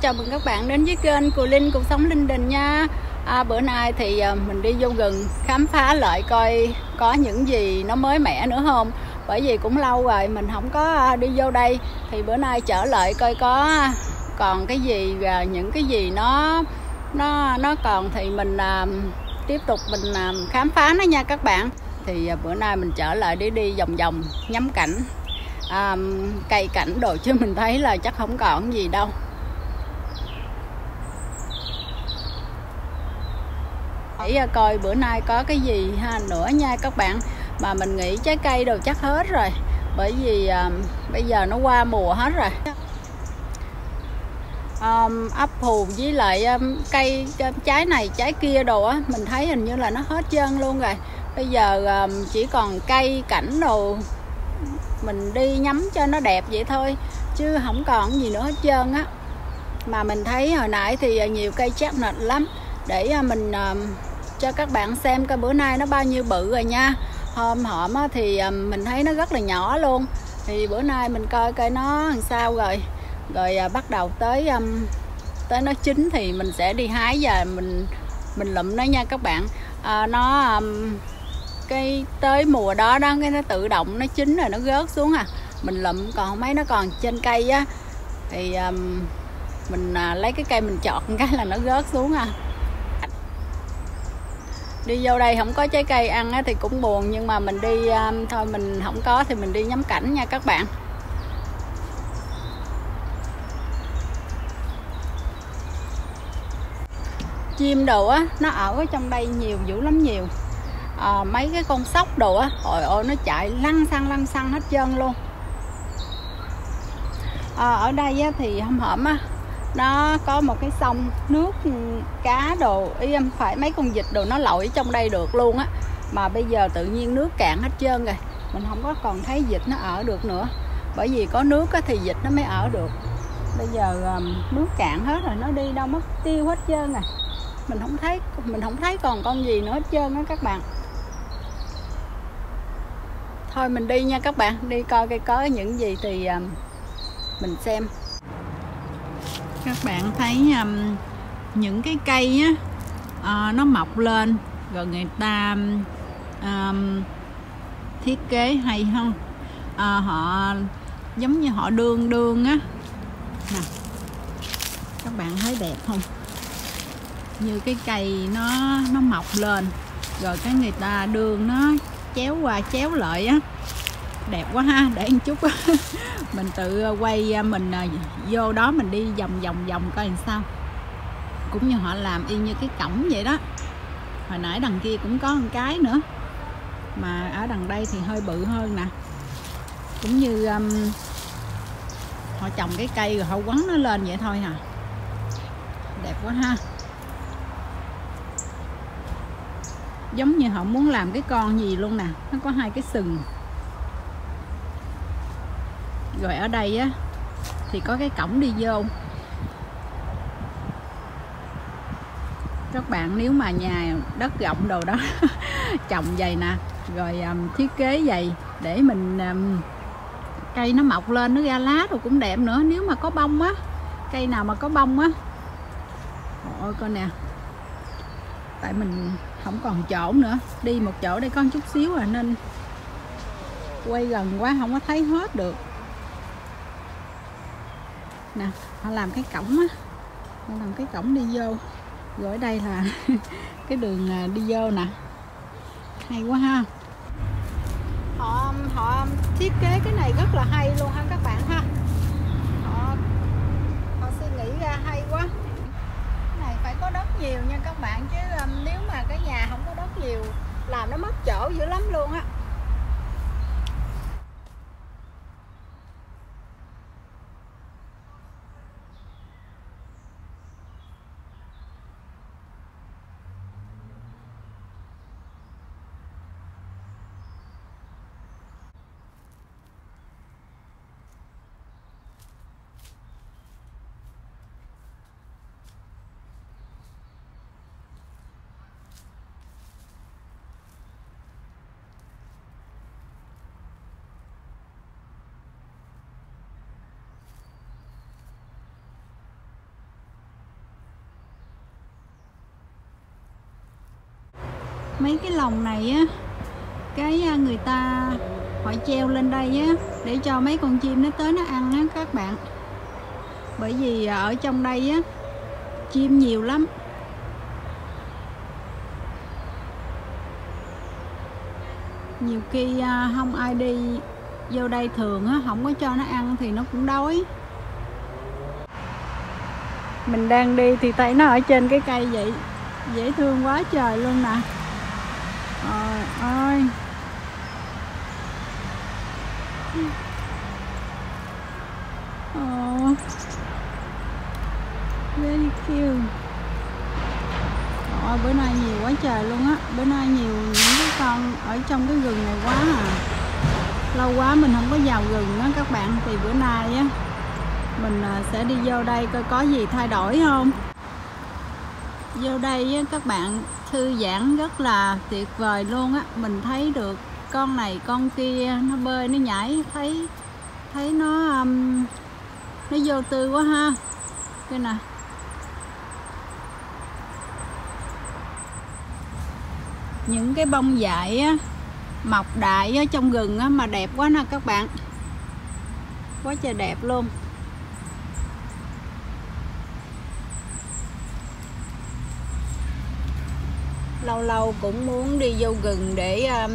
Chào mừng các bạn đến với kênh của Linh Cuộc Sống Linh Đình nha. À, Bữa nay thì à, mình đi vô rừng khám phá lại coi có những gì nó mới mẻ nữa không? Bởi vì cũng lâu rồi mình không có à, đi vô đây. Thì bữa nay trở lại coi có còn cái gì và những cái gì nó nó nó còn thì mình à, tiếp tục mình à, khám phá nó nha các bạn. Thì à, bữa nay mình trở lại để đi vòng vòng ngắm cảnh. À, cây cảnh đồ chứ mình thấy là chắc không còn gì đâu. Để à, coi bữa nay có cái gì ha nữa nha các bạn. Mà mình nghĩ trái cây đồ chắc hết rồi. Bởi vì um, bây giờ nó qua mùa hết rồi. Um, apple với lại um, cây trái này trái kia đồ á mình thấy hình như là nó hết trơn luôn rồi. Bây giờ um, chỉ còn cây cảnh đồ mình đi nhắm cho nó đẹp vậy thôi chứ không còn gì nữa hết trơn á. Mà mình thấy hồi nãy thì à, nhiều cây chắc nịch lắm. Để mình um, cho các bạn xem coi bữa nay nó bao nhiêu bự rồi nha. Hôm hổm thì à, mình thấy nó rất là nhỏ luôn. Thì bữa nay mình coi coi nó làm sao rồi. Rồi à, bắt đầu tới à, tới nó chín thì mình sẽ đi hái và mình mình lụm nó nha các bạn. À, nó cái tới mùa đó đó cái nó tự động nó chín rồi nó rớt xuống à. Mình lụm còn mấy nó còn trên cây á. Thì um, mình à, lấy cái cây mình chọt cái là nó rớt xuống à đi vô đây không có trái cây ăn thì cũng buồn nhưng mà mình đi à, thôi mình không có thì mình đi ngắm cảnh nha các bạn. Chim đồ á nó ở trong đây nhiều dữ lắm nhiều. À, mấy cái con sóc đồ á ôi ôi nó chạy lăn xăng lăn xăng hết trơn luôn. À, ở đây á, thì hôm hổm á nó có một cái sông nước ừ, cá đồ ý em phải mấy con vịt đồ nó lội trong đây được luôn á. Mà bây giờ tự nhiên nước cạn hết trơn rồi mình không có còn thấy vịt nó ở được nữa. Bởi vì có nước á, thì vịt nó mới ở được. Bây giờ um, nước cạn hết rồi nó đi đâu mất tiêu hết trơn rồi mình không thấy mình không thấy còn con gì nữa hết trơn á các bạn. Thôi mình đi nha các bạn đi coi cây có những gì thì um, mình xem các bạn thấy um, những cái cây á uh, nó mọc lên rồi người ta um, thiết kế hay không? Uh, họ giống như họ đương đương á. Nè các bạn thấy đẹp không? Như cái cây nó nó mọc lên rồi cái người ta đương nó chéo qua chéo lại á đẹp quá ha để anh chút mình tự ờ, quay ờ, mình ờ, vô đó mình đi vòng vòng vòng coi làm sao. Cũng như họ làm y như cái cổng vậy đó. Hồi nãy đằng kia cũng có một cái nữa mà ở đằng đây thì hơi bự hơn nè. Cũng như um, họ trồng cái cây rồi họ quấn nó lên vậy thôi hả đẹp quá ha. Giống như họ muốn làm cái con gì luôn nè nó có hai cái sừng rồi ở đây á thì có cái cổng đi vô. Các bạn nếu mà nhà đất rộng đồ đó trồng dày nè rồi um, thiết kế dày để mình um, cây nó mọc lên nó ra lá rồi cũng đẹp nữa. Nếu mà có bông á cây nào mà có bông á. Ôi coi nè. Tại mình không còn chỗ nữa. Đi một chỗ đây có một chút xíu à nên quay gần quá không có thấy hết được nè, họ làm cái cổng á. Họ làm cái cổng đi vô. Rồi ở đây là cái đường à, đi vô nè. Hay quá ha. Họ họ thiết kế cái này rất là hay luôn ha các bạn ha. Họ họ suy nghĩ ra hay quá. Cái này phải có đất nhiều nha các bạn, chứ à, nếu mà cái nhà không có đất nhiều, làm nó mất chỗ dữ lắm luôn á. Mấy cái lồng này á, cái à, người ta họ treo lên đây á, để cho mấy con chim nó tới nó ăn á, các bạn. Bởi vì à, ở trong đây á, chim nhiều lắm. Nhiều khi à, không ai đi vô đây thường á, không có cho nó ăn thì nó cũng đói. Mình đang đi thì thấy nó ở trên cái cây vậy. Dễ thương quá trời luôn nè. à ơi oh, very cute. Ôi bữa nay nhiều quá trời luôn á. Bữa nay nhiều những cái con ở trong cái rừng này quá à. Lâu quá mình không có vào rừng á các bạn. Thì bữa nay á Mình à, sẽ đi vô đây coi có gì thay đổi không? Vô đây các bạn thư giãn rất là tuyệt vời luôn á. Mình thấy được con này con kia nó bơi nó nhảy thấy thấy nó um, nó vô tư quá ha. Đây nè. Những cái bông dại á, mọc đại ở trong rừng á, mà đẹp quá nè các bạn. Quá trời đẹp luôn. Lâu lâu cũng muốn đi vô rừng để um,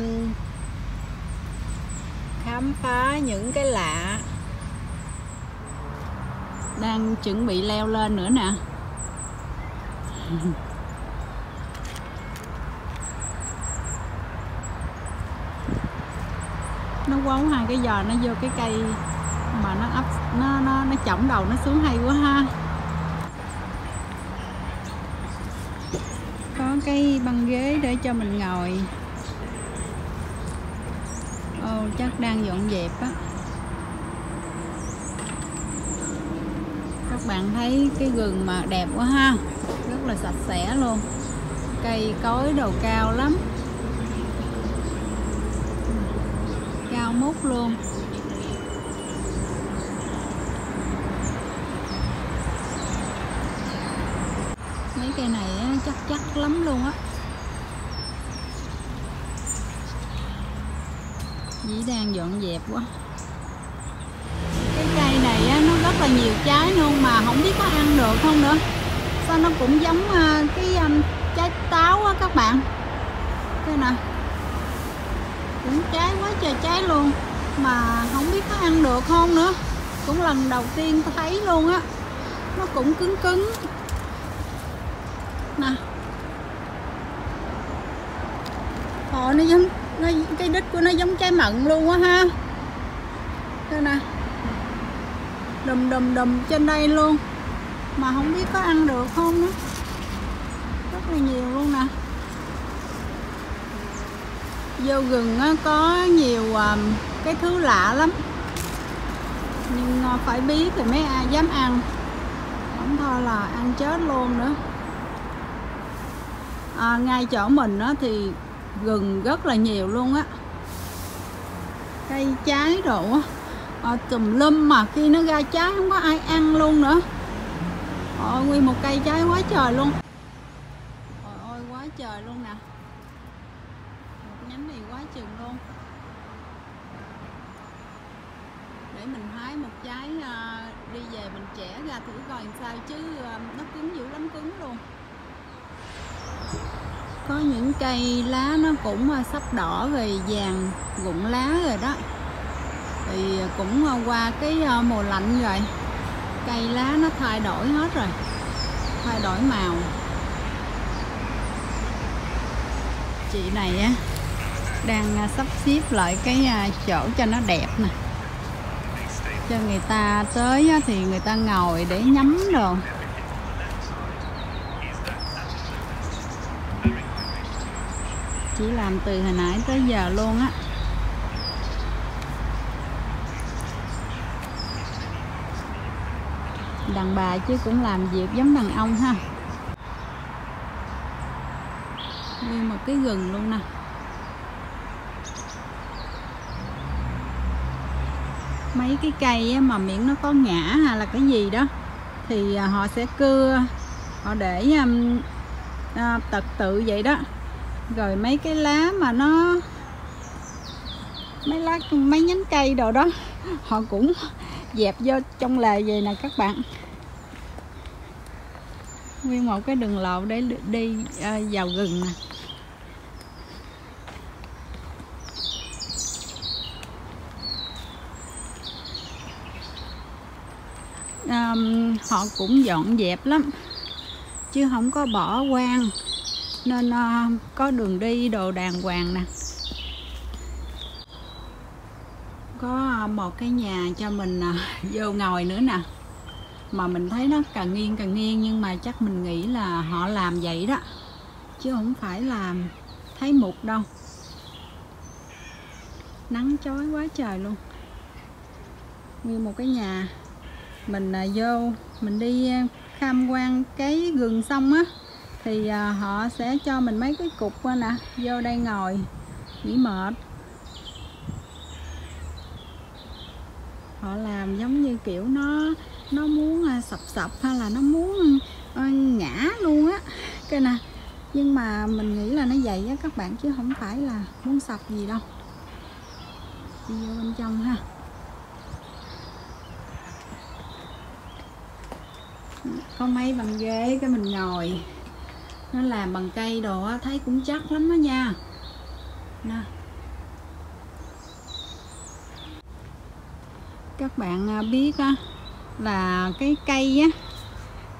khám phá những cái lạ. Đang chuẩn bị leo lên nữa nè. Nó quấn hai cái giò nó vô cái cây mà nó ấp nó nó nó chỏng đầu nó xuống hay quá ha có cái băng ghế để cho mình ngồi. Ồ chắc đang dọn dẹp á. Các bạn thấy cái gừng mà đẹp quá ha. Rất là sạch sẽ luôn. Cây cối đầu cao lắm. Cao mút luôn. Mấy cây này chắc chắc lắm luôn á. Dĩ đang dọn dẹp quá. Cái cây này á, nó rất là nhiều trái luôn mà không biết có ăn được không nữa. Sao nó cũng giống à, cái um, trái táo á các bạn. Đây nè cũng trái quá trời trái luôn mà không biết có ăn được không nữa. Cũng lần đầu tiên thấy luôn á. Nó cũng cứng cứng nè. Họ nó giống nó cái đít của nó giống trái mận luôn á ha. Đây nè. Đùm đùm đùm trên đây luôn. Mà không biết có ăn được không nữa rất là nhiều luôn nè. Vô rừng á, có nhiều um, cái thứ lạ lắm. Nhưng à, phải biết thì mấy ai dám ăn. Không thôi là ăn chết luôn nữa à, ngay chỗ mình á, thì gừng rất là nhiều luôn á. Cây trái đồ á. À, tùm lum mà khi nó ra trái không có ai ăn luôn nữa. Ôi, nguyên một cây trái quá trời luôn. Ôi ôi quá trời luôn nè. Một nhánh này quá chừng luôn. Để mình hái một trái à, đi về mình trẻ ra thử coi làm sao chứ à, nó cứng dữ lắm cứng luôn có những cây lá nó cũng à, sắp đỏ rồi vàng rụng lá rồi đó. Thì à, cũng à, qua cái mùa lạnh rồi, cây lá nó thay đổi hết rồi, thay đổi màu. Chị này á, đang sắp xếp lại cái chỗ cho nó đẹp nè. Cho người ta tới thì người ta ngồi để nhắm đồ. Chỉ làm từ hồi nãy tới giờ luôn á. Đàn bà chứ cũng làm việc giống đàn ông ha. Nguyên một cái gừng luôn nè. Mấy cái cây mà miệng nó có ngã hay là cái gì đó, thì à, họ sẽ cưa, họ để à, tật tự vậy đó rồi mấy cái lá mà nó mấy lá mấy nhánh cây đồ đó họ cũng dẹp vô trong lề về nè các bạn. Nguyên một cái đường lộ để đi à, vào rừng nè. À, họ cũng dọn dẹp lắm chứ không có bỏ quang nên uh, có đường đi đồ đàng hoàng nè. Có ờ, một cái nhà cho mình uh, vô ngồi nữa nè. Mà mình thấy nó càng nghiêng càng nghiêng nhưng mà chắc mình nghĩ là họ làm vậy đó. Chứ không phải là thấy mục đâu. Nắng chói quá trời luôn. Nguyên một cái nhà. Mình uh, vô mình đi tham quan cái gừng xong á thì à, họ sẽ cho mình mấy cái cục qua nè vô đây ngồi nghỉ mệt. Họ làm giống như kiểu nó nó muốn à, sập sập hay là nó muốn ờ, ngã luôn á. Cái nè nhưng mà mình nghĩ là nó vậy á các bạn chứ không phải là muốn sập gì đâu. Đi vô bên trong ha. Có mấy bằng ghế cái mình ngồi nó làm bằng cây đồ thấy cũng chắc lắm đó nha. Nè. Các bạn à, biết á, là cái cây á,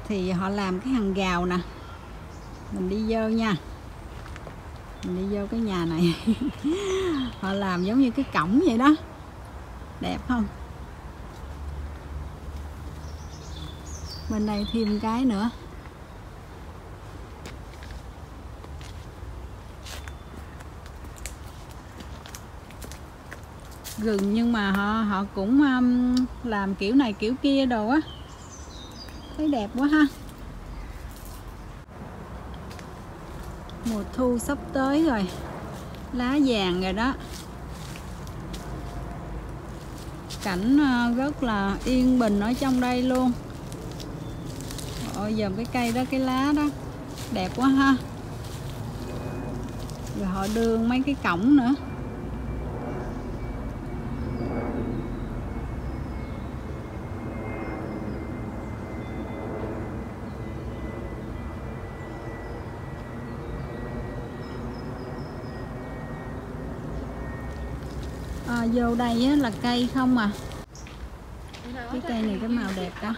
thì họ làm cái hàng gào nè. Mình đi vô nha. Mình đi vô cái nhà này. Họ làm giống như cái cổng vậy đó. Đẹp không? Bên đây thêm cái nữa. Gừng nhưng mà họ họ cũng um, làm kiểu này kiểu kia đồ á. Thấy đẹp quá ha. Mùa thu sắp tới rồi. Lá vàng rồi đó. Cảnh uh, rất là yên bình ở trong đây luôn. Ôi giờ cái cây đó cái lá đó. Đẹp quá ha. Rồi họ đưa mấy cái cổng nữa. Vô đây á, là cây không à? Cái cây này cái màu đẹp đó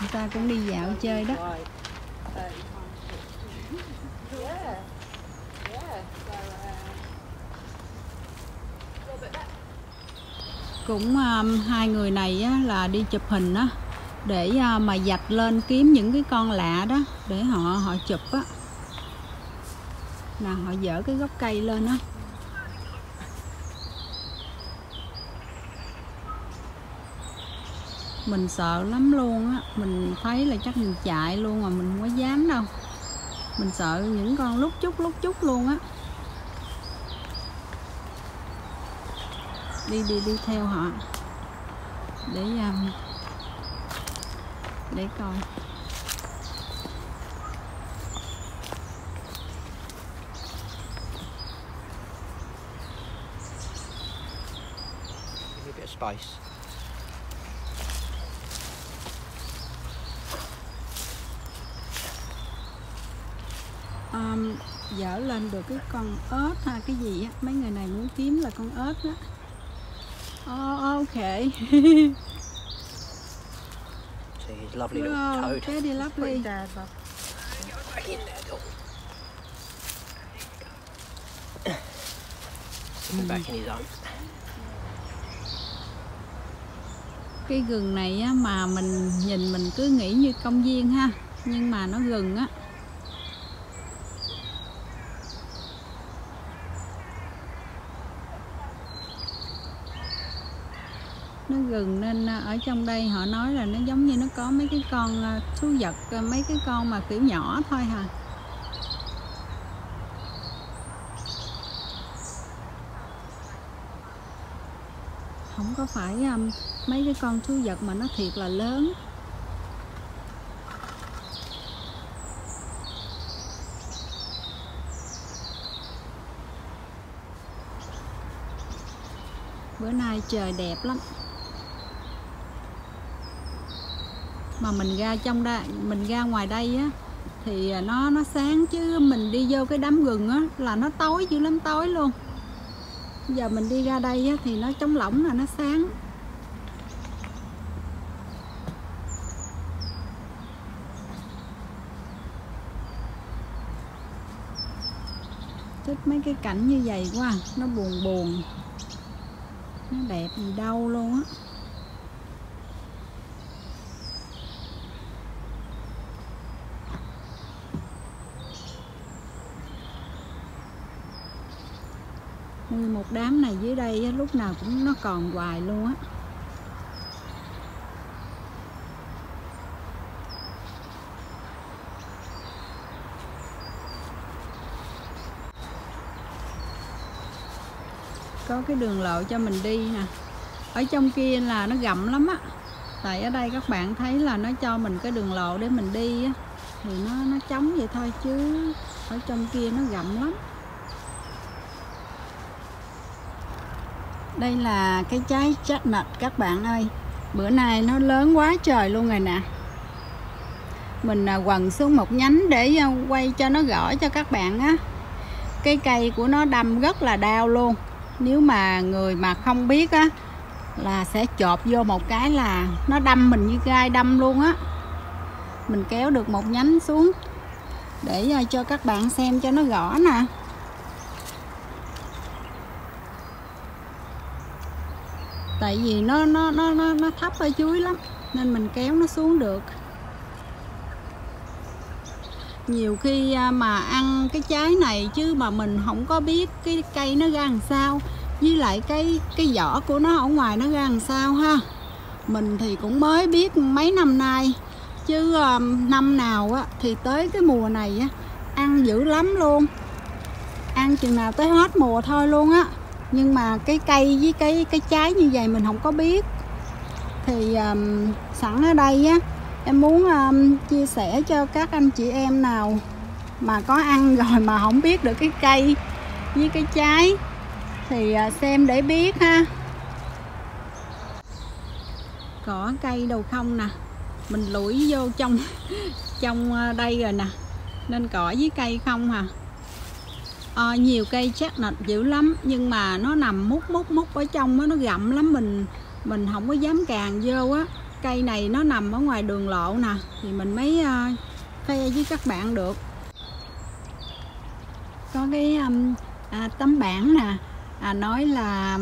người ta cũng đi dạo chơi đó. Cũng um, hai người này á, là đi chụp hình á để à, mà dạch lên kiếm những cái con lạ đó để họ họ chụp á. Là họ dỡ cái gốc cây lên á. Mình sợ lắm luôn á. Mình thấy là chắc mình chạy luôn mà mình không có dám đâu. Mình sợ những con lúc chút lúc chút luôn á. Đi đi đi theo họ. Để um, để coi. Give a bit of space. um, dở lên được cái con ớt ha cái gì á? Mấy người này muốn kiếm là con ớt đó. Oh, ok lovely little wow, toad. very lovely Back in there, go. Put him back in his own. cái gừng này á, mà mình nhìn mình cứ nghĩ như công viên ha nhưng mà nó gừng á rừng nên à, ở trong đây họ nói là nó giống như nó có mấy cái con à, thú vật à, mấy cái con mà kiểu nhỏ thôi hả? Không có phải mấy cái con thú vật mà nó thiệt là lớn. Bữa nay trời đẹp lắm. Mà mình ra trong đây mình ra ngoài đây á thì à, nó nó sáng chứ mình đi vô cái đám gừng á là nó tối dữ lắm tối luôn. Giờ mình đi ra đây á, thì nó trống lỏng là nó sáng. Thích mấy cái cảnh như vậy quá nó buồn buồn. Nó đẹp gì đâu luôn á. Nguyên một đám này dưới đây lúc nào cũng nó còn hoài luôn á. Có cái đường lộ cho mình đi nè. Ở trong kia là nó gậm lắm á. Tại ở đây các bạn thấy là nó cho mình cái đường lộ để mình đi á. Thì nó nó trống vậy thôi chứ ở trong kia nó gậm lắm. Đây là cái trái chắc nạch các bạn ơi. Bữa nay nó lớn quá trời luôn rồi nè. Mình à, quần xuống một nhánh để à, quay cho nó gõ cho các bạn á. Cái cây của nó đâm rất là đau luôn. Nếu mà người mà không biết á, là sẽ chộp vô một cái là nó đâm mình như gai đâm luôn á. Mình kéo được một nhánh xuống để à, cho các bạn xem cho nó rõ nè. Tại vì nó nó nó nó, nó thấp ở dưới lắm nên mình kéo nó xuống được. Nhiều khi à, mà ăn cái trái này chứ mà mình không có biết cái cây nó ra làm sao với lại cái cái vỏ của nó ở ngoài nó ra làm sao ha. Mình thì cũng mới biết mấy năm nay chứ um, năm nào á thì tới cái mùa này á ăn dữ lắm luôn. Ăn chừng nào tới hết mùa thôi luôn á nhưng mà cái cây với cái cái trái như vậy mình không có biết. Thì um, sẵn ở đây á em muốn um, chia sẻ cho các anh chị em nào mà có ăn rồi mà không biết được cái cây với cái trái. Thì uh, xem để biết ha. Cỏ cây đầu không nè? Mình lủi vô trong trong ờ, đây rồi nè. Nên cỏ với cây không à à, nhiều cây chắc nạch dữ lắm nhưng mà nó nằm mút mút mút ở trong đó, nó gặm lắm mình mình không có dám càng vô á. Cây này nó nằm ở ngoài đường lộ nè thì mình mới uh, khoe với các bạn được. Có cái um, à, tấm bảng nè à, nói là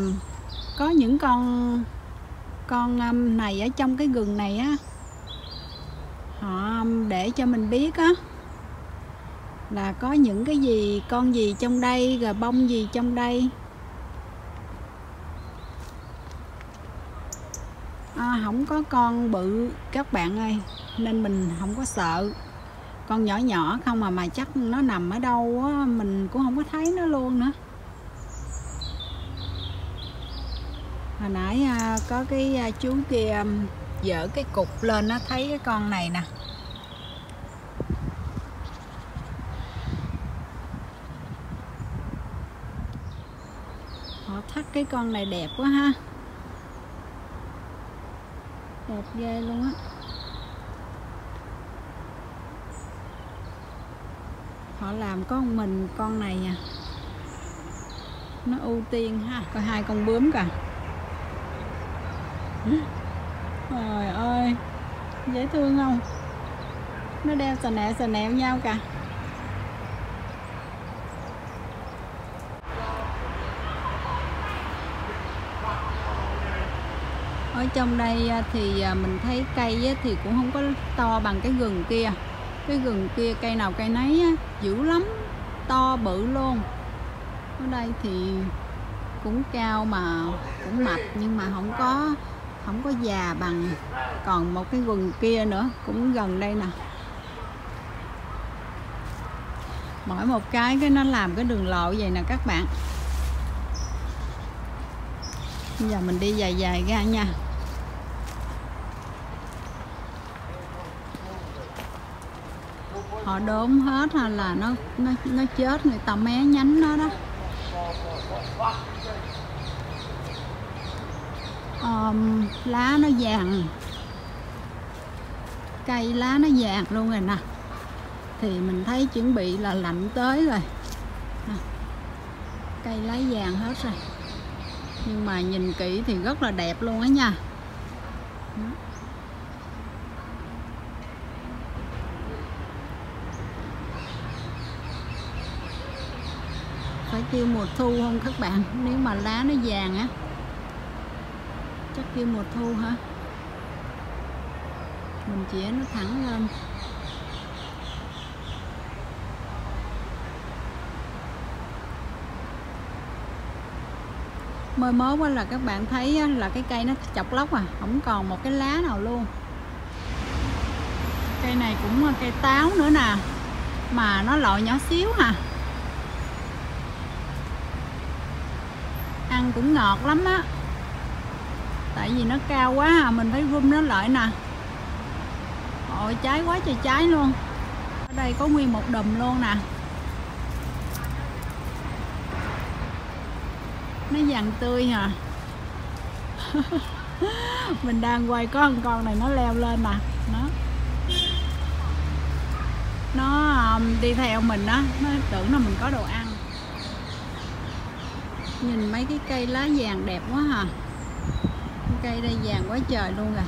có những con con um, này ở trong cái gừng này á họ um, để cho mình biết á là có những cái gì con gì trong đây rồi bông gì trong đây? À, không có con bự các bạn ơi nên mình không có sợ. Con nhỏ nhỏ không mà mà chắc nó nằm ở đâu á mình cũng không có thấy nó luôn nữa. Hồi nãy à, có cái à, chú kia à, dỡ cái cục lên nó thấy cái con này nè. Thắt cái con này đẹp quá ha. Đẹp ghê luôn á. Họ làm có mình con này à. Nó ưu tiên ha có hai con bướm cả trời ơi, dễ thương không? Nó đeo sờ nẹo sờ nẹo nhau cả ở trong đây à, thì à, mình thấy cây thì cũng không có to bằng cái gừng kia. Cái gừng kia, cây nào cây nấy dữ lắm, to bự luôn. Ở đây thì cũng cao mà cũng mập, nhưng mà không có không có già bằng còn một cái gừng kia nữa, cũng gần đây nè. Mỗi một cái cái nó làm cái đường lộ vậy nè các bạn. Bây giờ mình đi dài dài ra nha. Họ đốn hết hay là nó nó nó chết người ta mé nhánh nó đó. Um, lá nó vàng. Cây lá nó vàng luôn rồi nè. Thì mình thấy chuẩn bị là lạnh tới rồi. Cây lá vàng hết rồi. Nhưng mà nhìn kỹ thì rất là đẹp luôn á nha. Đó. Kêu mùa thu không các bạn? Nếu mà lá nó vàng á, chắc kêu mùa thu hả? Mình chĩa nó thẳng lên. Mới mới quá là các bạn thấy là cái cây nó chọc lóc à không còn một cái lá nào luôn. Cây này cũng ờ, cây táo nữa nè, mà nó loại nhỏ xíu à. Ăn cũng ngọt lắm á. Tại vì nó cao quá à mình phải rum nó lại nè. Ôi trái quá trời trái luôn. Ở đây có nguyên một đùm luôn nè. Nó vàng tươi hả? Mình đang quay có con con này nó leo lên nè. Nó nó um, đi theo mình á. Nó tưởng là mình có đồ ăn nhìn mấy cái cây lá vàng đẹp quá hả? Cây đây vàng quá trời luôn rồi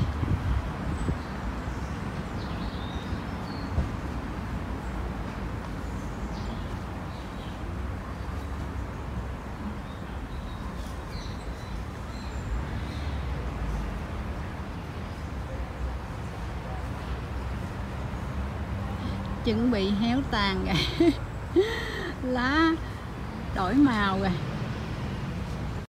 chuẩn bị héo tàn rồi lá đổi màu rồi